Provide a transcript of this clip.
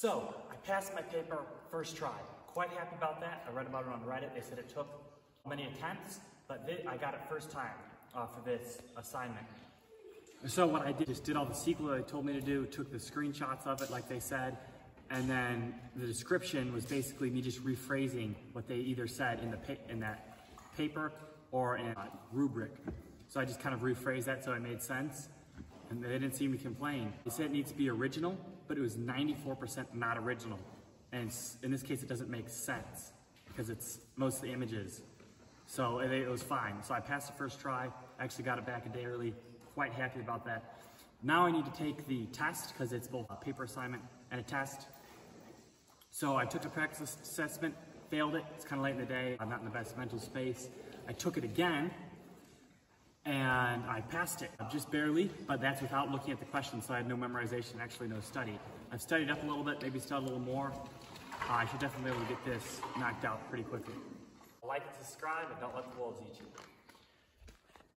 So, I passed my paper first try. Quite happy about that. I read about it on Reddit. They said it took many attempts, but they, I got it first time uh, for this assignment. So what I did, just did all the SQL they told me to do, took the screenshots of it like they said, and then the description was basically me just rephrasing what they either said in the in that paper or in a rubric. So I just kind of rephrased that so it made sense and they didn't seem to complain. They said it needs to be original, but it was 94% not original. And in this case, it doesn't make sense because it's mostly images. So it, it was fine. So I passed the first try, actually got it back a day early, quite happy about that. Now I need to take the test because it's both a paper assignment and a test. So I took the practice assessment, failed it. It's kind of late in the day. I'm not in the best mental space. I took it again and I passed it, just barely, but that's without looking at the questions, so I had no memorization, actually no study. I've studied up a little bit, maybe studied a little more. Uh, I should definitely be able to get this knocked out pretty quickly. Like and subscribe, and don't let the wolves eat you.